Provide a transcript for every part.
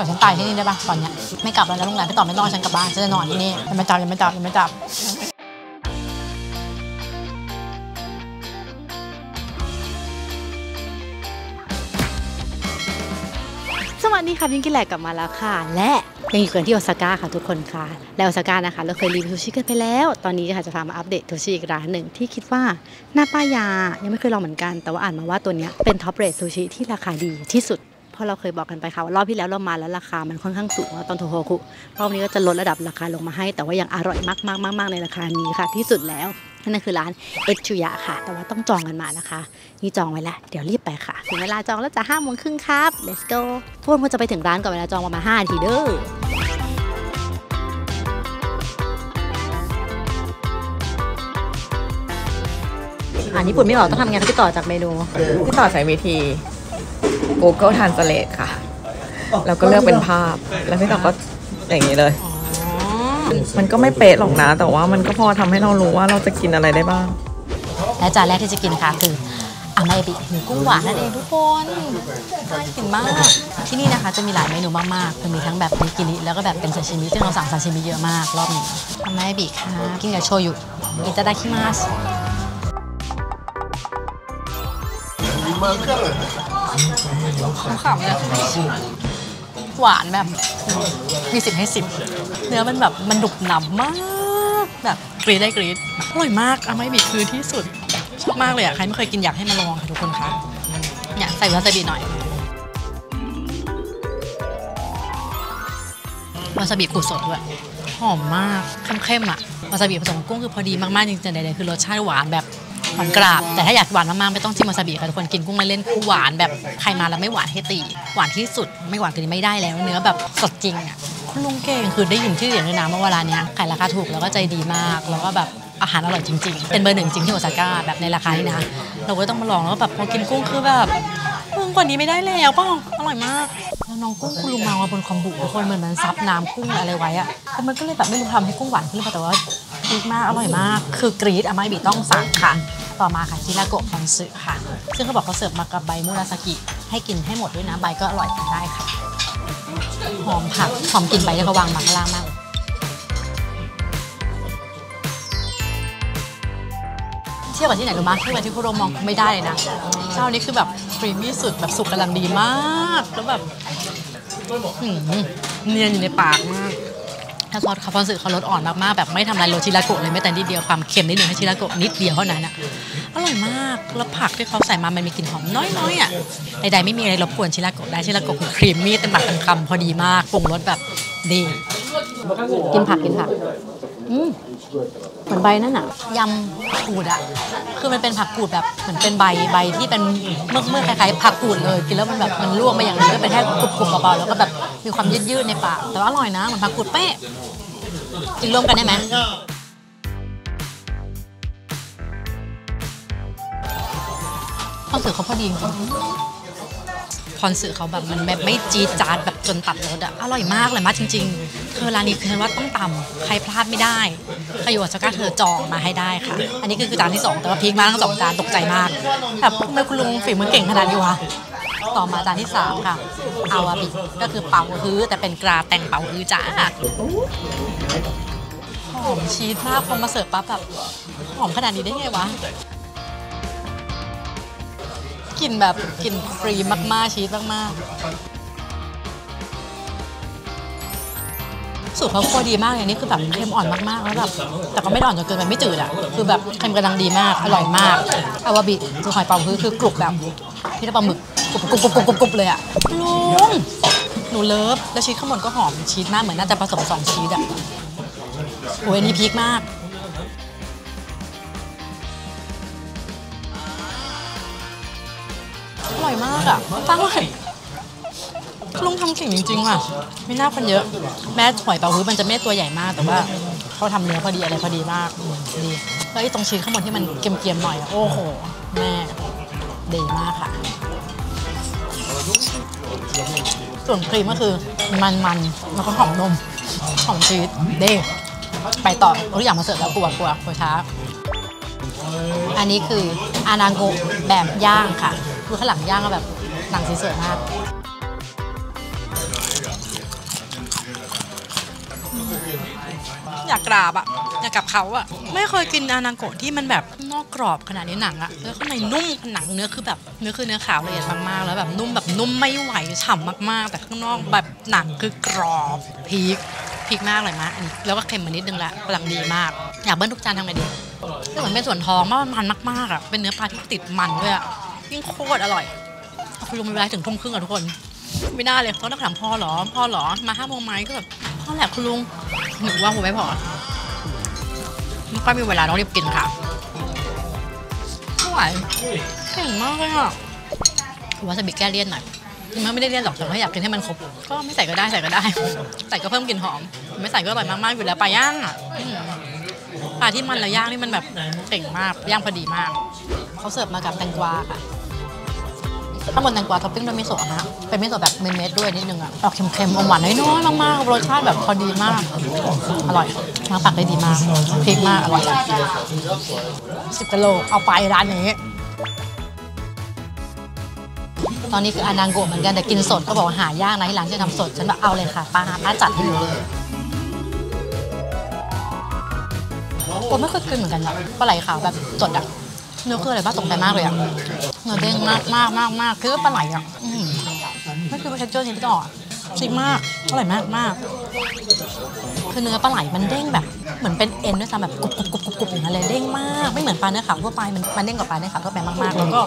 อฉันตายที่นี่ได้ปะตอนเนี้ยไม่กลับแล้วนะโรงแรมพี่ต่อไม่ต้อฉันกลับบ้านฉันจะนอนที่นี่ยังไม่จับยังไม่จับยังไม่จับสวัสดีค่ะบิ๊มกินแหลกกลับมาแล้วค่ะ และยังอยู่กันที่โอซาก้าค่ะทุกคนค่ะ และโอซาก้านะคะ เราเคยรีวิวซูชิกันไปแล้ว ตอนนี้ค่ะจะพามาอัปเดตซูชิอีกร้านหนึ่งที่คิดว่าน่าป้ายยายังไม่เคยลองเหมือนกัน แต่ว่าอ่านมาว่าตัวเนี้ยเป็น top rate ซูชิที่ราคาดีที่สุด ราะเราเคยบอกกันไปค่ะว่ารอบที่แล้วเรามาแล้วราคามันค่อนข้างสูงตอนโทโฮคุรอบนี้ก็จะลดระดับราคาลงมาให้ แต่ว่ายังอร่อยมากๆๆๆในราคานี้ค่ะ ที่สุดแล้วนั่นคือร้านเอชุยะค่ะ แต่ว่าต้องจองกันมานะคะ นี่จองไว้แล้ว เดี๋ยวรีบไปค่ะ ถึงเวลาจองแล้วจะห้าโมงครึ่งครับ let's go พวกมันจะไปถึงร้านก่อนเวลาจองประมาณ5นาทีเด้ออ่านญี่ปุ่นไม่ออกต้องทำไงพี่ต่อจากเมนูพี่ต่อใช้วิธี Google Translate ค่ะแล้วก็เลือกเป็นภาพ แล้วพี่ต่อก็อย่างนี้เลย มันก็ไม่เป๊ะหรอกนะ แต่ว่ามันก็พอทำให้เรารู้ว่าเราจะกินอะไรได้บ้าง และจานแรกที่จะกินค่ะคืออามาเอบิหมูกุ้งหวานนั่นเองทุกคนน่ากินมาก ที่นี่นะคะจะมีหลายเมนูมากๆคือมีทั้งแบบนิกินิแล้วก็แบบเป็นซาชิมิซึ่งเราสั่งซาชิมิเยอะมากรอบนี้อามาเอบิค่ะกินกับโชยุอิตาดาคิมัส ขำๆเลยหวานแบบมีสิบให้สิบเนื้อมันแบบมันดุบหนำมากแบบกรีดได้กรีดอร่อยมากอามาเอบิคือที่สุดชอบมากเลยอะใครไม่เคยกินอยากให้มาลองค่ะทุกคนคะเนี่ยใส่วาซาบิหน่อยวาซาบิขูดสดด้วยหอมมากเข้มๆอะวาซาบิผสมกุ้งคือพอดีมากๆจริงๆใดๆคือรสชาติหวานแบบ หวานกราบ แต่ถ้าอยากหวานมากๆไม่ต้องจิ้มวาซาบิค่ะทุกคนกินกุ้งเล่นคือหวานแบบใครมาแล้วไม่หวานให้ตี หวานที่สุดไม่หวานกินไม่ได้แล้ว เนื้อแบบสดจริงอะคุณลุงเก่งคือได้ยินชื่ออย่างด้วยนะเมื่อวานนี้ขายราคาถูกแล้วก็ใจดีมากแล้วก็แบบอาหารอร่อยจริง ๆ เป็นเบอร์หนึ่งจริงที่โอซาก้าแบบในราคานี้นะ เราก็ต้องมาลองแล้วแบบพอกินกุ้งคือแบบมึงกว่านี้ไม่ได้แล้วป่ะอร่อยมากแล้วน้องกุ้งคุณลุงมาว่าบนคอมบุทุกคนเหมือนมันซับน้ำกุ้งอะไรไว้อะแต่มันก็เลยแบบไม่รู้ทำให้กุ้งหวานขึ้นหรือเปล่าแต่ว่าดีมากอร่อยมาก คือกรีดอามาบิต้องสั่งค่ะ ต่อมาค่ะชิราโกะคอนสึค่ะ ซึ่งเขาบอกเขาเสิร์ฟมากับใบมูราซากิให้กินให้หมดด้วยนะใบก็อร่อยกินได้ค่ะ หอมผักหอมกลิ่นใบที่เขาวางมาข้างล่างมากเทียบกับที่ไหนรู้มั้ยเทียบกับที่คุโรมองไม่ได้เลยนะ เจ้านี้คือแบบครีมมี่สุดแบบสุกกำลังดีมาก แล้วแบบเนียนอยู่ในปากมาก ถ้าซอสคาปอนสึเขารสอ่อนมากๆแบบไม่ทำลายโรชิราโกะเลยแม้แต่นิดเดียวความเค็มนิดนึงให้ชิราโกะนิดเดียวเท่านั้นอะอร่อยมากแล้วผักที่เขาใส่มามันมีกลิ่นหอมน้อยๆอะใดๆไม่มีอะไรรบกวนชิราโกะได้ชิราโกะคือครีมมี่เต็มปากเต็มคำพอดีมากปรุงรสแบบดีกินผักกินผักอืมเหมือนใบนั่นอะยำกูดอะคือมันเป็นผักกูดแบบเหมือนเป็นใบใบที่เป็นเมือเมือกๆคล้ายๆผักกูดเลยกินแล้วมันแบบมันลวกมาอย่างนี้ก็เป็นแค่กรุบๆเบาๆแล้วก็แบบ มีความยืดๆในปากแต่ว่าอร่อยนะเหมือนผักกูดเป๊ะกินร่วมกันได้ไหมคอนเสิร์ตเขาพอดีจริงคอนเสิร์ตเขาแบบมันแบบไม่จีจาดแบบจนตัดรสอะอร่อยมากเลยมากจริงๆเธอร้านนี้คือว่าต้องตำใครพลาดไม่ได้ใครอยู่กัสก้าเธอจองมาให้ได้ค่ะ อันนี้คือคือจานที่สองแต่ว่าพีคมากทั้งสองจานตกใจมากแบบทำไมคุณลุงฝีมือเก่งขนาดนี้วะ ต่อมาจานที่สามค่ะ อาวาบิก็คือเป่าฮื้อแต่เป็นกราแต่งเป่าฮื้อจ้าหอมชีสมากพอมาเสิร์ฟปั๊บแบบหอมขนาดนี้ได้ไงวะกลิ่นแบบกลิ่นครีมมาก ๆ ชีสมาก ๆ สูตรเขาโคตรดีมากเลยนี่คือแบบเค็มอ่อนมากๆแล้วแบบแต่ก็ไม่ดอ่อนจนเกินไปไม่จืดอะคือแบบเค็มกำลังดีมากอร่อยมากอาวาบิคือหอยเป๋าคือคือกรุบแบบที่ปลาหมึก กรุบกรุบกรุบกรุบกรุบกรุบเลยอะลุงหนูเลิฟแล้วชีสข้างบนก็หอมชีสมากเหมือนน่าจะผสมสองชีสอะโอ้ยอันนี้พีคมากอร่อยมากอะตั้งเลยลุงทำเก่งจริงๆว่ะไม่น่าคนเยอะ แม้หอยเป๋าฮื้อมันจะไม่ตัวใหญ่มากแต่ว่าเขาทำเนื้อพอดีอะไรพอดีมากดีแล้วไอ้ตรงชีสข้างบนที่มันเกรียมๆหน่อยอะโอ้โห แม่ดีมากค่ะ ส่วนครีมก็คือมันๆแล้วก็หอมนมหอมชีสเด้ไปต่อทุกอย่างมาเสิร์ฟแล้วกลัวกลัวกลัวช้า อันนี้คืออานาโกแบบย่างค่ะคือข้างหลังย่างก็แบบหนังสีสวยมากอยากกราบอะ อยากกับเขาอะไม่เคยกินอานาโกะที่มันแบบนอกกรอบขนาดนี้หนังอะแล้วข้างในนุ่มหนังเนื้อคือแบบเนื้อคือเนื้อขาวละเอียดมากๆแล้วแบบนุ่มแบบนุ่มไม่ไหวฉ่ำมากๆ แต่ข้างนอกแบบหนังคือกรอบพีคพีคมากเลยมากอันนี้แล้วก็เค็มมานิดนึงละกำลังดีมาก อยากเบิ้ลทุกจานทำไงดีก็เหมือนเป็นส่วนทองมากมันมากๆอะเป็นเนื้อปลาที่ติดมันด้วยอะยิ่งโคตรอร่อยคุณลุงมีเวลาถึงทุ่มครึ่งอะทุกคนไม่ได้เลยเขาต้องถามพ่อหรอพ่อหรอมาห้าโมงไหมก็แบบพ่อแหละคุณลุงหนูว่าผมไม่พอ ไม่ค่อยมีเวลาต้องรีบกินค่ะไม่ไหวเก่งมากเลยอะวาซาบิแก้เลี่ยนหน่อยมันไม่ได้เลี่ยนหรอกแต่ว่าอยากกินให้มันครบ ก็ไม่ใส่ก็ได้ใส่ก็ได้ใส่ก็เพิ่มกลิ่นหอม ไม่ใส่ก็อร่อยมากๆอยู่แล้วปลาย่างอะปลาที่มันแล้วย่างนี่มันแบบเก่งมากย่างพอดีมาก เขาเสิร์ฟมากับแตงกวาค่ะ ข้างบนแตงกวาท็อปปิ้งด้วยมิโซะนะเป็นมิโซะแบบเม็ดๆด้วยนิดนึงอะออกเค็มๆอมหวานน้อยๆมากๆรสชาติแบบพอดีมาก อร่อยมาปักได้ดีมากพริกมากอร่อยสิบกิโลเอาไปร้านนี้ตอนนี้คืออานังโกะเหมือนกันแต่กินสดก็บอกว่าหายากนะที่ร้านจะทำสดฉันแบบเอาเลยค่ะป้าป้าจัดให้เลยผมไม่เคยกินเหมือนกันอะปลาไหลขาวแบบสดอะ เนื้อคืออะไรบ้าตกใจมากเลยอะเนื้อเด้งมากมากมากมากคือปลาไหลอะไม่คือว่า texture นี้พี่ต่ออะจริงมากอร่อยมากมากคือเนื้อปลาไหลมันเด้งแบบ เหมือนเป็นเอ็นด้วยซ้ำแบบกรุบกรุบกรุบกรุบอย่างนั้นเลยเด้งมากไม่เหมือนปลาเนื้อขาวทั่วไปมันมันเด้งกว่าปลาเนื้อขาวทั่วไปมากๆ แล้วก็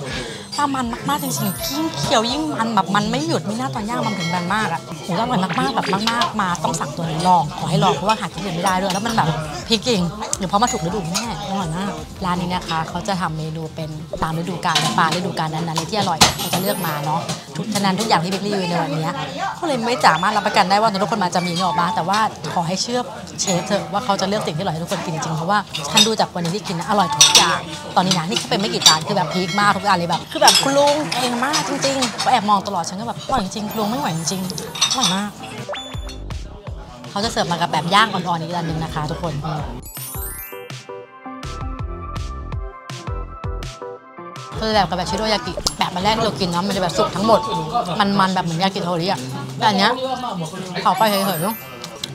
ปลามันมากๆจริงๆยิ่งเคี้ยวยิ่งมันแบบมันไม่หยุดไม่น่าตอนย่างมันถึงมันมากอะโหอร่อยมากๆแบบมากๆ มาต้องสั่งตัวนี้ลองขอให้ลองเพราะว่าหาที่อื่นไม่ได้ด้วยแล้วมันแบบพริกจริงเดี๋ยวพอมาถูกฤดูแม่ อร่อยมาก ร้านนี้นะคะเขาจะทำเมนูเป็นตามฤดูกาลปลาฤดูกาลนั้นๆเลยที่อร่อยเขาจะเลือกมาเนาะทุกฉะนั้นทุกอย่างที่บิ๊กรีวิวในวันนี้ก็เลยไม่สามารถรับประกันได้ว่าทุกคนมาจะมีเนื้อออกมาแต่ว่าขอให้เชื่อเชฟเถอะว่าเขาจะเลือกสิ่งที่อร่อยให้ทุกคนกินจริงเพราะว่าฉันดูจากวันนี้ที่กินนะอร่อยทุกอย่างตอนนี้นะนี่เป็นไม่กี่จานคือแบบพีคมากทุกอย่างเลยแบบคือแบบคุณลุงเองมากจริงๆก็แอบมองตลอดฉันก็แบบอร่อยจริงคุณลุงไม่ไหวจริงอร่อยมากเขาจะเสิร์ฟมากับแบบย่างอ่อนๆอีกอันหนึ่งนะคะ ทุกคน คือแบบกับแบบชิโรยากิ แบบมันแรกที่เรากินเนาะมันจะแบบสุกทั้งหมดมันมันๆแบบเหมือนยากิโทริอะแต่อันเนี้ยเผาไฟเฉยๆเนาะ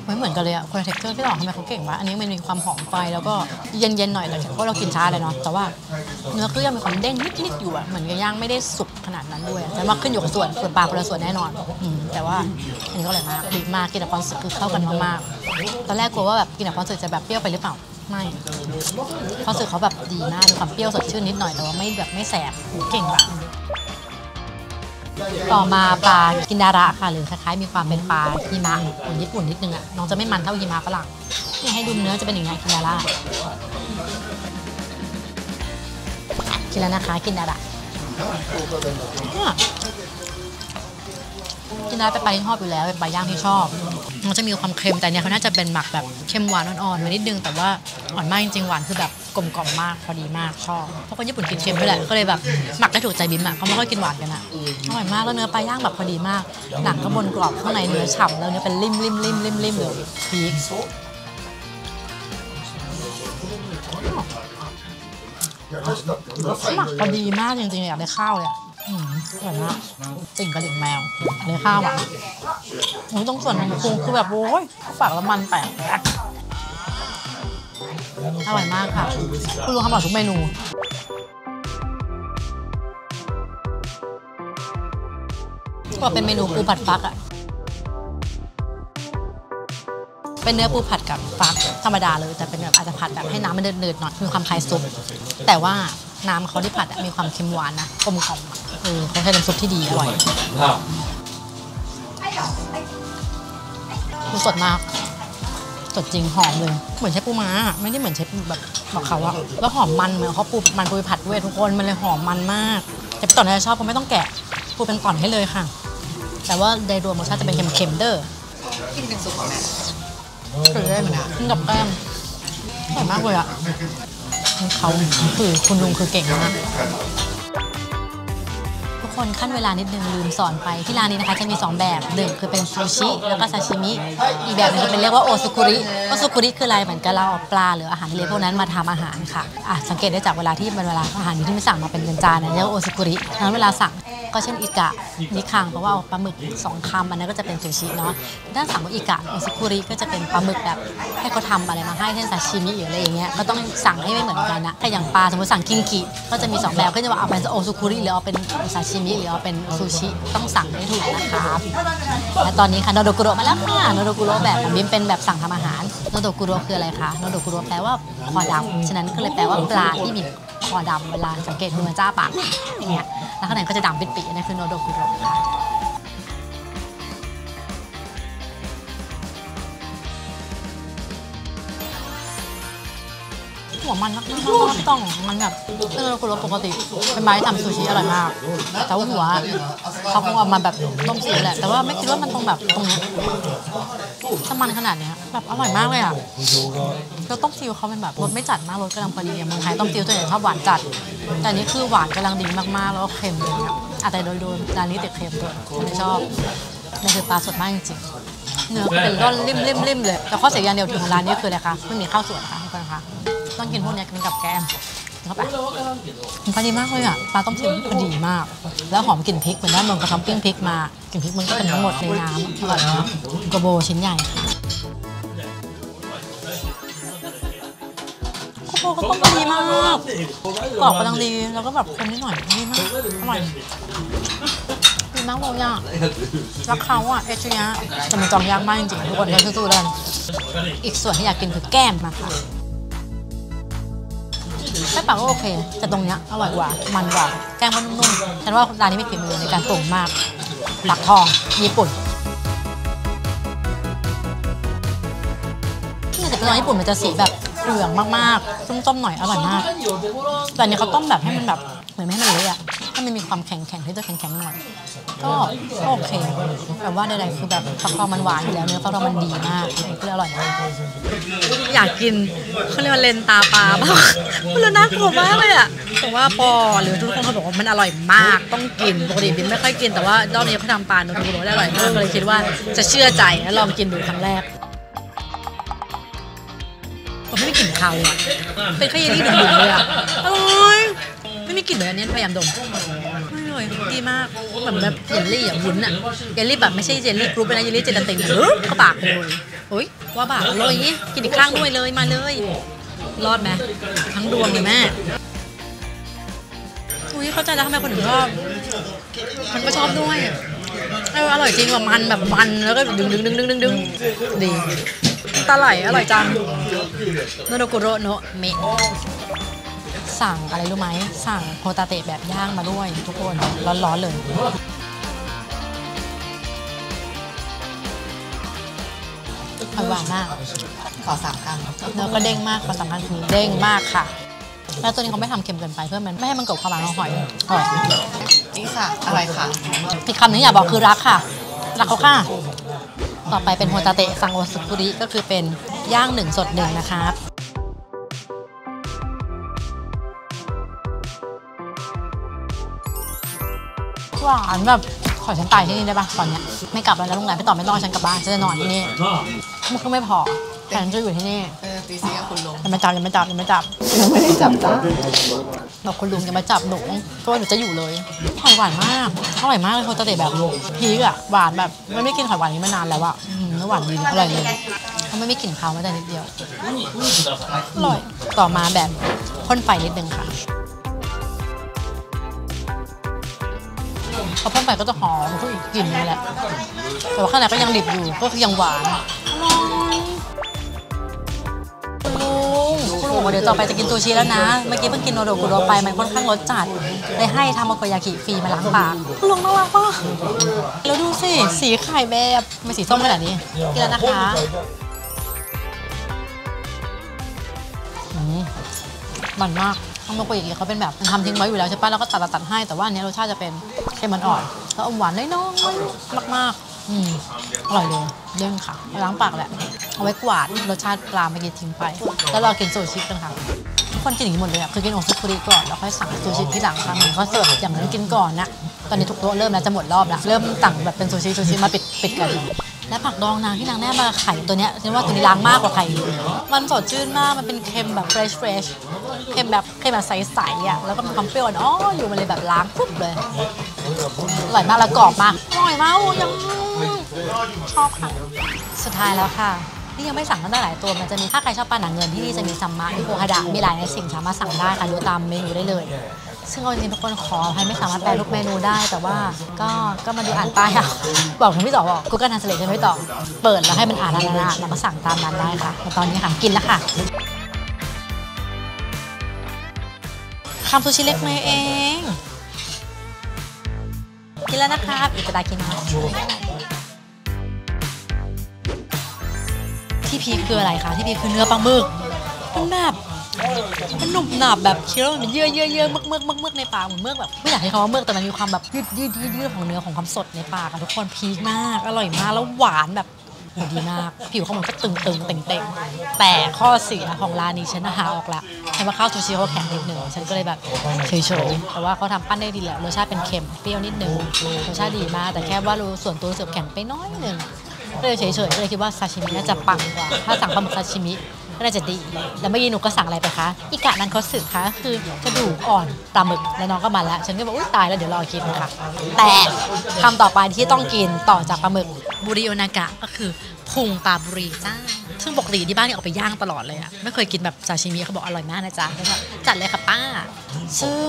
ไม่เหมือนกันเลยอะคนเทคเจอร์พี่ต่อทำไมเขาเก่งวะอันนี้มันมีความหอมไฟแล้วก็เย็นๆหน่อยแต่เพราะเรากินช้าเลยเนาะแต่ว่าเนื้อคือยังมีความเด้งนิดๆอยู่อะเหมือนกับย่างไม่ได้สุกขนาดนั้นด้วยแต่ว่าขึ้นอยู่กับส่วนส่วนปลาคนละส่วนแน่นอนอืแต่ว่าอันนี้ก็อร่อยมากดีมากกินกับปอนสึกคือเข้ากันมากๆตอนแรกกลัวว่าแบบกินกับปอนสึกจะแบบเปรี้ยวไปหรือเปล่า ไม่ปอนสึกเขาแบบดีมากมีความเปรี้ยวสดชื่นนิดหน่อยแต่ว่าไม่แบบไม่แสบเก่งแบบต่อมาปลากินดาระค่ะหรือคล้ายๆมีความเป็นปลาหิมะของญี่ปุ่นนิดนึงอะน้องจะไม่มันเท่าหิมะฝรั่งนี่ให้ดูเนื้อจะเป็นอย่างไงกินดาระกินแล้วนะคะกินดาระกินดาระเป็นปลาที่ชอบอยู่แล้วเป็นปลาย่างที่ชอบ มันจะมีความเค็มแต่เนี่ยเขาน่าจะเป็นหมักแบบเค็มหวานอ่อนๆไว้นิดนึงแต่ว่าอ่อนมากจริงๆหวานคือแบบกลมกล่อมมากพอดีมากชอบเพราะคนญี่ปุ่นกินเค็มด้วยแหละก็เลยแบบหมักได้ถูกใจบิ๊มอะเขาไม่ค่อยกินหวานกันอะอร่อยมากแล้วเนื้อปลาย่างแบบพอดีมาก หนังก็บนกรอบข้างในเนื้อฉ่ำแล้วเนื้อเป็นริมริมริมริมริมเลยพีคหมักพอดีมากจริงๆอยากได้ข้าวเลย อะอืมอร่อยมากติ่งกระดิ่งแมวอยากได้ข้าวอะโอ้ยตรงส่วนของปรุงคือแบบโอ้ยฝากแล้วมันแปลกอร่อยมากค่ะ คุณลุงทำอร่อยทุกเมนูก็เป็นเมนูปูผัดฟักอะเป็นเนื้อปูผัดกับฟักธรรมดาเลย แต่เป็นแบบอาจจะผัดแบบให้น้ำมันเดือดๆหน่อยมีความคล้ายซุป แต่ว่าน้ำเขาที่ผัดมีความเค็มหวานนะกลมกล่อม อะเออเขาใช้น้ำซุปที่ดีอร่อยคือสดมาก สดจริงหอมเลย เหมือนใช้ปูม้าอะไม่ได้เหมือนใช้ปูแบบของเขาอะแล้วหอมมันเหมือนเขาปูมันปูไปผัดด้วยทุกคนมันเลยหอมมันมาก แต่พี่ต่อน่าจะชอบเพราะไม่ต้องแกะปูเป็นก่อนให้เลยค่ะ แต่ว่าในรวมรสชาติจะเป็นเค็มๆเด้อกินเป็นซุปคือได้มันกินกับแกล้มอร่อยมากเลยอะเขาคือคุณลุงคือเก่งมากทุก คนขั้นเวลานิดนึงลืมสอนไปที่ร้านนี้นะคะจะมี 2 แบบหนึ่งคือเป็นซูชิแล้วก็ซาชิมิอีกแบบนึงคือเป็นเรียกว่าโอซุกุริโอซุกุริคืออะไรเหมือนกับเราเอาปลาหรืออาหารทะเลพวกนั้นมาทำอาหารค่ะอะสังเกตได้จากเวลาที่เป็นเวลาอาหารที่ไม่สั่งมาเป็นจานๆนะเรียกว่าโอซุกุริทั้นเวลาสั่ง ก็เช่นอิกะนิคังเพราะว่าปลาหมึกสองคำอันนั้นก็จะเป็นซูชิเนาะด้านสามว่าอิกะอิซิคุริก็จะเป็นปลาหมึกแบบให้เขาทำอะไรมาให้เช่นซาชิมิหรืออะไรอย่างเงี้ยก็ต้องสั่งให้ไม่เหมือนกันนะถ้าอย่างปลาสมมติสั่งคิงกิก็จะมีสองแบบก็จะว่าเอาเป็นโอซุคุริหรือเอาเป็นซาชิมิหรือเอาเป็นซูชิต้องสั่งให้ถูกนะครับและตอนนี้ค่ะโนโดกุโรมาแล้วค่ะโนโดกุโรแบบของบิมเป็นแบบสั่งทำอาหารโนโดกุโรคืออะไรคะโนโดกุโรแปลว่าคอดำฉะนั้นก็เลยแปลว่าปลาที่มี คอดำเวลาสังเกตดูมันจ้าปากอย่างเงี้ยแล้วข้างในก็จะดำเป็นปีนั่นคือโนโดกุโรค่ะ หัวมันมากๆต้องมันแบบเออคุณรสปกติเป็นไม้ทำซูชิอร่อยมากแต่ว่าหัวเขาคงเอามาแบบต้มซีแหละ แต่ว่าไม่คิดว่ามันตรงแบบตรงนี้ถ้ามันขนาดเนี้ยแบบอร่อยมากเลยอะแล้วต้มซีอิ๊วเขาเป็นแบบรสไม่จัดมากรสกำลังพอดีเมืองไทยต้มซีอิ๊วตัวใหญ่ชอบหวานจัด แต่นนี้คือหวานกำลังดีมากๆแล้วก็เค็มเลยอะอาจจะโดยโดยร้านนี้ติดเค็มด้วยฉันชอบนี่คือปลาสดมากจริงๆเนื้อเป็นร่อนริมริมริมเลยแต่ข้อเสียอย่างเดียวของร้านนี้คืออะไรคะไม่มีข้าวสวยนะคะทุกคนคะ ต้องกินพวกเนี้ยกินกับแกล้มเข้าไปมันพอดีมากเลยอะปลาต้มซีอิ๊วพอดีมาก แล้วหอมกลิ่นพริกเหมือนด้านบนกระทำปิ้งพริกมากลิ่นพริกมันก็เป็นทั้งหมดในน้ำอร่อยมากกระโบชิ้นใหญ่ค่ะกระโบก็ต้มพอดีมากกรอบกำลังดีแล้วก็แบบคนนิดหน่อยดีมากอร่อยดีมากเลยอะรักเขาอะเอชยะแต่มันจองยากมากจริงๆทุกคนก็สู้ๆแล้วกันอีกส่วนที่อยากกินคือแก้มนะคะ แค่ปากก็โอเค แต่ตรงเนี้ยอร่อยกว่า มันกว่า แก้มก็นุ่มๆฉันว่าร้านนี้มีฝีมือในการปรุงมากหลักทองญี่ปุ่นนี่แต่เป็นร้านญี่ปุ่นมันจะสีแบบเหลืองมากๆส้มๆหน่อยอร่อยมาก แต่อันนี้เขาต้มแบบให้มันแบบเหมือนไม่ให้มันเละอะให้มันมีความแข็งๆที่จะแข็งๆหน่อย ก็ก็โอเคแบบว่าใดๆคือแบบฟักทองมันหวานอยู่แล้วเนื้อฟักทองมันดีมากก็เลยอร่อยมากอยากกินเขาเรียกว่าเลนตาปลาบ้างมันเลยน่ากลัวมากเลยอะแต่ว่าปอหรือทุกคนเขาบอกว่ามันอร่อยมากต้องกินปกติบินไม่ค่อยกินแต่ว่ารอบนี้เขาทำปลาโนโทโร่ได้อร่อยมากก็เลยคิดว่าจะเชื่อใจแล้วลองกินดูครั้งแรกผมไม่มีกลิ่นคาวอะเป็นแค่เยลลี่นุ่มๆเลยอะอร่อยไม่มีกลิ่นเลยอันนี้พยายามดมไม่ เลยดีมากเหมือนแบบเยลลี่อะวุ้นอะเยลลี่แบบไม่ใช่เยลลี่กรุบเลยนะเยลลี่เจลาตินปึ๊บเข้าปากเลยโอ้ยว่าบากเลยอย่างงี้กินอีกข้างด้วยเลยมาเลย รอดไหมทั้งดวงเลยแม่อุ้ยเข้าใจแล้วทำไมคนถึงชอบมันก็ชอบด้วยเอออร่อยจริงว่ามันแบบมันแล้วก็ดึงดึงดึงดึงดึงดึงดีตาไหลอร่อยจังโนโดกุโรโนะเมะ สั่งอะไรรู้ไหม สั่งโฮตาเตะแบบย่างมาด้วย ทุกคนร้อนๆเลยอร่อยหวานมาก ขอสามคเนื้อก็เด้งมากความสำคัญคือเด้งมากค่ะ แล้วตัวนี้เขาไม่ทำเค็มเกินไปเพื่อมันไม่ให้มันเกลบความหวานของหอยอร่อยำนี่ค่ะอะไรค่ะอีกคำหนึงอย่าบอกคือรักค่ะ รักเขาค่ะ ต่อไปเป็นโฮตาเตะซังโอสุกุริก็คือเป็นย่างหนึ่งสดหนึ่งนะครับ หวานแบบขอฉันตายที่นี่ได้ปะตอนเนี้ยไม่กลับแล้วนะโรงแรมพี่ต่อไม่ต้องเอาฉันกลับบ้านฉันจะนอนที่นี่มันก็ไม่พอแต่ฉันจะอยู่ที่นี่เออตีซีกับคุณลุงยังไม่จับยังไม่จับยังไม่จับยังไม่ได้จับจ้าบอกคุณลุงอย่ามาจับหนูเพราะว่าหนูจะอยู่เลยหอยหวานมากอร่อยมากเลยโคตรเตะแบบพีกอะหวานแบบไม่ไม่กินหอยหวานนี้มานานแล้วอะอืมแล้วหวานดีอร่อยเลยเขาไม่มีกลิ่นคาวแม้แต่นิดเดียวอร่อยต่อมาแบบพ่นไฟนิดนึงค่ะ พอพ่นไฟก็จะหอมก็อีกกลิ่นนึงแหละ แต่ว่าข้างในก็ยังดิบอยู่ ก็คือยังหวานอร่อยคุณลุงคุณลุงบอกว่าเดี๋ยวต่อไปจะกินซูชิแล้วนะ เมื่อกี้เพิ่งกินのどぐろ ไป มันค่อนข้างรสจัด เลยให้ทามาโกยากิฟรีมาล้างปากคุณลุงน่ารักปะแล้วดูสิ สีไข่แบบไม่สีส้มขนาดนี้ กินแล้วนะคะอืมมันมาก ทามาโกยากิเขาเป็นแบบทำทิ้งไว้อยู่แล้วใช่ปะแล้วก็ตัดตัดให้แต่ว่าอันนี้รสชาติจะเป็นเค็มมันอ่อนแล้วอมหวานน้อยๆมากๆอืมอร่อยเลยเด้งค่ะล้างปากแหละเอาไว้กวาดรสชาติปลาไม่กินทิ้งไป แล้วเรากินซูชิกันค่ะทุกคนกินอย่างนี้หมดเลยอะคือกินお造り ก่อนแล้วค่อยสั่งซูชิที่หลังค่ะเหมือนเขาเสิร์ฟอย่างนั้นกินก่อนนะตอนนี้ทุกโต๊ะเริ่มแล้วจะหมดรอบแล้วเริ่มสั่งแบบเป็นซูชิซูชิมาปิดปิดกัน และผักดองนางที่นางแนบมาไข่ตัวเนี้ยฉันว่าตัวนี้ล้างมากกว่าไข่อีกมันสดชื่นมากมันเป็นเค็มแบบ fresh fresh เค็มแบบเค็มแบบใสๆอะแล้วก็มีความเปรี้ยวอ่ออยู่มันเลยแบบล้างปุ๊บเลยอร่อยมากแล้วกรอบมากอร่อยมากโอ้ยังชอบค่ะสุดท้ายแล้วค่ะนี่ยังไม่สั่งกันได้หลายตัวมันจะมีถ้าใครชอบปลาหนังเงินที่นี่จะมีซัมมะมีโคฮาดะมีหลายในสิ่งสามารถสั่งได้ค่ะดูตามเมนูได้เลย ซึ่งเอาจริงๆทุกคนขออภัยไม่สามารถแปลทุกเมนูได้ แต่ว่าก็ก็มาดูอ่านป้ายเอาบอกถึงพี่ต่อบอก Google Translate ใช่ไหมพี่ต่อเปิดแล้วให้มันอ่านนานๆแล้วก็สั่งตามนั้นได้ค่ะตอนนี้ค่ะกินแล้วค่ะคำซูชิเล็กน้อยเองกินแล้วนะครับอิตาดากินนะที่พีคคืออะไรคะที่พีคคือเนื้อปลาหมึกมันแบบ มันหนุบหนับแบบเคี้ยวมันเยื่อเยื่อเยื่อเมือกเมือกเมือกเมือกในปากเหมือนเมือกแบบไม่อยากให้คำว่าเมือกแต่มันมีความแบบยืดยืดยืดยืดของเนื้อของความสดในปากอะทุกคนพีคมากอร่อยมากแล้วหวานแบบดีมากผิวของมันก็ตึงตึงเต่งเต่งแต่ข้อเสียของร้านนี้ฉันหาออกละฉันว่าข้าวซูชิเขาแข็งนิดหนึ่งฉันก็เลยแบบเฉยๆแต่ว่าเขาทำปั้นได้ดีแหละรสชาติเป็นเค็มเปรี้ยวนิดหนึ่งรสชาติดีมาก แต่แค่ว่ารู้ส่วนตัวรู้สึกแข็งไปน้อยหนึ่งเลยเฉยๆเลยคิดว่าซาชิมิน่าจะปังกว่า ถ้าสั่งปลาหมึกซาชิมิ ก็น่าจะดี แล้วเมื่อกี้หนูก็สั่งอะไรไปคะอิกะนันคอสึคะคือกระดูกอ่อนปลาหมึกแล้วน้องก็มาแล้วฉันก็บอกอุ้ยตายแล้วเดี๋ยวรอกินค่ะ แต่คำต่อไปที่ต้องกินต่อจากปลาหมึกบุริโอนากะก็คือพุงปลาบุรีจ้าซึ่งปกติที่บ้านเนี่ยเอาไปย่างตลอดเลยอะไม่เคยกินแบบซาชิมิเขาบอกอร่อยมากนะจ๊ะแล้วแบบจัดเลยค่ะป้า ซึ่ง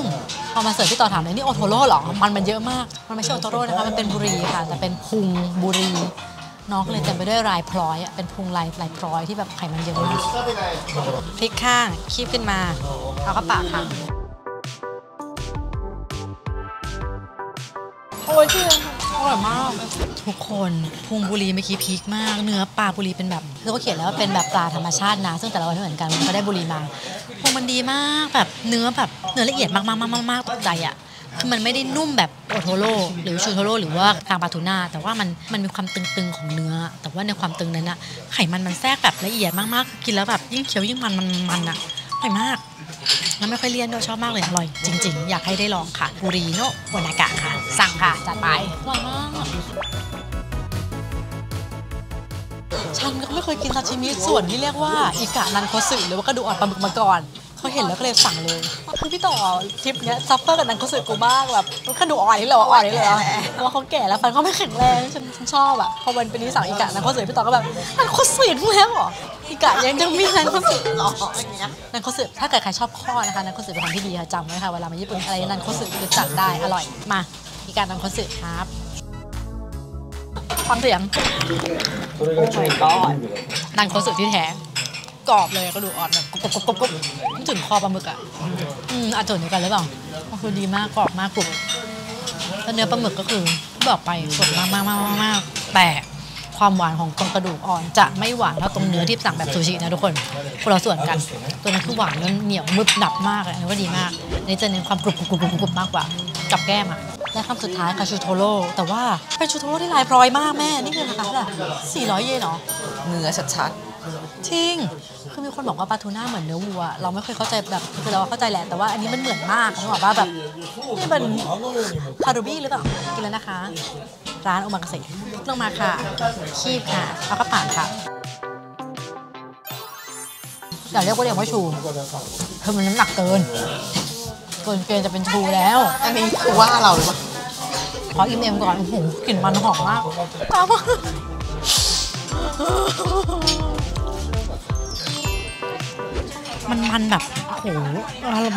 พอมาเสิร์ฟที่ต่อถามเลยนี่โอโทโร่หรอ มันมันเยอะมาก มันไม่ใช่โอโทโร่นะคะ มันเป็นบุรีค่ะ แต่เป็นพุงบุรี น้องก็เลยเต็มไปด้วยลายพลอยอะเป็นพุงลายลายพลอยที่แบบไขมันเยอะมากพลิกข้างคีบขึ้นมาเอาเข้าปากค่ะโอ้ยจริงอร่อยมาก ทุกคนพุงบุรีเมื่อกี้พีคมาก เนื้อปลาบุรีเป็นแบบคือเขาเขียนแล้วว่าเป็นแบบปลาธรรมชาตินะ ซึ่งแต่ละวันไม่เหมือนกันมันก็ได้บุรีมาพุงมันดีมากแบบเนื้อแบบเนื้อละเอียดมากๆๆๆๆตกใจอะ คือมันไม่ได้นุ่มแบบโอโทโร่หรือชูโทโร่หรือว่ากางปลาทูน่าแต่ว่ามันมันมีความตึงๆของเนื้อ แต่ว่าในความตึงนั้นอะไขมันมันแทรกแบบละเอียดมากๆกินแล้วแบบยิ่งเคี้ยวยิ่งมันมันมันอะอร่อยมากแล้วไม่ค่อยเลี่ยนด้วยชอบมากเลยอร่อยจริง ๆ อยากให้ได้ลองค่ะブリのお腹 ค่ะ สั่งค่ะจัดไปอร่อยมากฉันก็ไม่เคยกินซาชิมิส่วนที่เรียกว่าイカ軟骨 หรือว่ากระดูกอ่อนปลาหมึกมาก่อน เขาเห็นแล้วก็เลยสั่งเลยคือพี่ต่อทริปเนี้ย suffer กับ 軟骨 กูบ้างแบบกระดูกอ่อนนี่เหรออ่อนนี่เหรอเพราะว่าเขาแก่แล้วฟันเขาไม่แข็งแรงฉันฉันชอบอะพอวันเป็นนี้สั่งイカ軟骨 พี่ต่อก็แบบนันโคสึอีกแล้วเหรออิกะยังยังมีนันโคสึเหรออย่างเงี้ยนันโคสึถ้าเกิดใครชอบข้อนะคะนันโคสึเป็นคนที่ดีค่ะจำไว้ค่ะเวลามาญี่ปุ่นอะไรนันโคสึคือจัดได้อร่อยมาอิกะนันโคสึครับฟังเสียงโอ้ my god นันโคสึที่แท้ กรอบเลยกระดูกอ่อนแบบกรุบกรุบกรุบกรุบถึงคอปลาหมึกอะอืมอาจจะเหมือนกันหรือเปล่าก็คือดีมากกรอบมากกรุบแล้วเนื้อปลาหมึกก็คือบอกไปสดมากมากมากมากมากแต่ความหวานของตรงกระดูกอ่อนจะไม่หวานเท่าตรงเนื้อที่สั่งแบบซูชินะทุกคนคนละส่วนกัน ตัวนั้นคือหวานแล้วเหนียวมึบหนับมากเลยอันนี้ว่าดีมากอันนี่จะเน้นความกรุบกรุบกรุบกรุบมากกว่ากับแก้มอะและคำสุดท้ายคาชูโทโร่แต่ว่าเป็นชูโทโร่ที่ลายพร้อยมากแม่ นี่คือราคาเท่าไหร่สี่ร้อยเยนเหรอเนื้อชัดจริง คือมีคนบอกว่าปลาทูน่าเหมือนเนื้อวัว เราไม่เคยเข้าใจแบบคือเราเข้าใจแหละแต่ว่าอันนี้มันเหมือนมากเขาบอกว่าแบบนี่มันคารูบี้หรือเปล่ากินแล้วนะคะ ร้านโอมากาเสะลงมาค่ะคีบค่ะเอากระป๋าค่ะอย่าเรียกว่าเรียกว่าชูคือมันน้ำหนักเกินเกินเกณฑ์จะเป็นชูแล้วๆอันนี้คือว่าเราหรือเปล่าขออิ่มเอ็มก่อนโอ้โหกลิ่นมันหอมมากตามากมัน มันแบบโอ้โห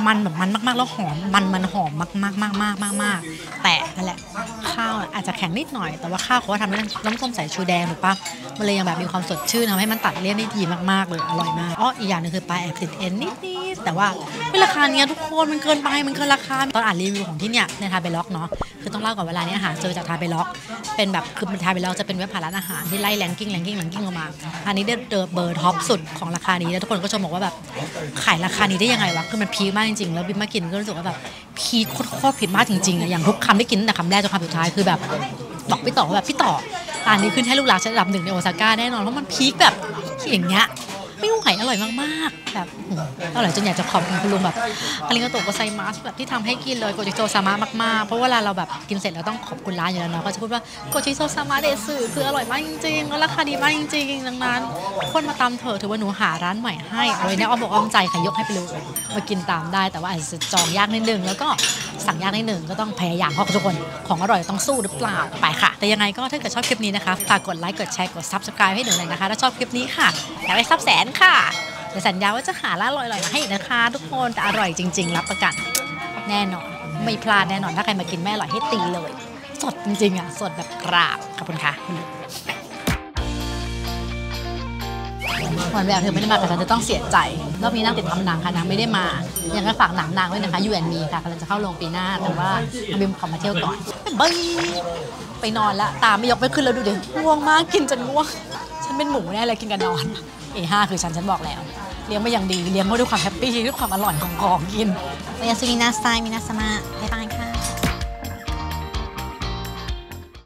มันแบบมันมากๆ แล้วหอมมันมันหอมมากมากมากมากมากมากแต่นั่นแหละข้าวอาจจะแข็งนิดหน่อย แต่ว่าข้าวเขาทำด้วยน้ำส้มสายชูแดงถูกปะมันเลยยังแบบมีความสดชื่นทำให้มันตัดเลี่ยนได้ดีมากๆเลยอร่อยมากอ๋ออีกอย่างหนึงคือปลาแอบติดเอ็นนิดๆ แต่ว่าเป็นราคาเนี้ยทุกคนมันเกินไปมันเกินราคาตอนอ่านรีวิวของที่เนี่ยใน Tabelog เนาะคือต้องเล่าก่อนเวลานี้อาหารเจอจาก Tabelog เป็นแบบคือ Tabelog จะเป็นเว็บหาร้านอาหารที่ไล่ ranking ranking ranking ลงมา อันนี้ได้เจอเบอร์ top สุดของราคานี้แล้วทุกคนก็ชมบอกว่าแบบขายราคานี้ได้ยังไงวะคือมัน peak มากจริงๆแล้วบิ๊มมากินก็รู้สึกว่าแบบ peak โคตรผิดมากจริงๆอะอย่างทุกคำได้กินแต่คำแรกจนคำสุดท้ายคือแบบบอกพี่ต่อว่าแบบพี่ต่อร้านนี้ขึ้นให้ลูกหลานชั้นระดับหนึ่งในโอซาก้าแน่นอนเพราะมัน peak แบบอย่างเงี้ย ไม่ไหวอร่อยมากๆ แบบอร่อยจนอยากจะขอบคุณคุณลุงแบบありがとうございます แบบที่ทำให้กินเลยごちそうさま มากๆ เพราะเวลาเราแบบกินเสร็จเราต้องขอบคุณร้านอยู่แล้วเนาะก็จะพูดว่าโกจิโซซามะเดสึคืออร่อยมากจริงๆแล้วราคาดีมากจริงๆดังนั้นคนมาตามเถอะถือว่าหนูหาร้านใหม่ให้เอาไว้เนี่ยอ้อมอกอ้อมใจค่ะยกให้ไปเลยมากินตามได้แต่ว่าอาจจะจองยากนิดนึงแล้วก็สั่งยากนิดนึงก็ต้องพยายามเพราะทุกคนของอร่อยต้องสู้หรือเปล่าไปค่ะ แต่ยังไงก็ถ้าเกิดชอบคลิปนี้นะคะฝากกดไลค์กดแชร์กด subscribe ให้หนูเลยนะคะถ้าชอบคลิปนี้ค่ะอยากได้ซับแสนค่ะเดี๋ยวสัญญาว่าจะหาร้านอร่อยๆมาให้อีกนะคะ ทุกคนแต่อร่อยจริง ๆ รับประกัน แน่นอน ไม่พลาดแน่นอนถ้าใครมากินแม่อร่อยให้ตีเลย สดจริงๆอะสดแบบกราบขอบคุณค่ะเหมือนแบบเธอไม่ได้มาแต่ฉันจะต้องเสียใจรอบนี้นางติดทำหนังค่ะนางไม่ได้มา ยังไก็ฝากหนังนางด้วยนะคะ You and Me ค่ะกำลังจะเข้าโรงปีหน้าแต่ว่าบิมขอมาเที่ยวก่อนบายไปนอนละตาไม่ยกไม่ขึ้นแล้วดูดิง่วงมากกินจนง่วง ฉันเป็นหมูแน่เลยกินกันนอน เอห้าคือฉันฉันบอกแล้ว เลี้ยงมาอย่างดี เลี้ยงมาด้วยความ happy ด้วยความอร่อยของของกินおやすみなさいみなさま bye bye ค่ะ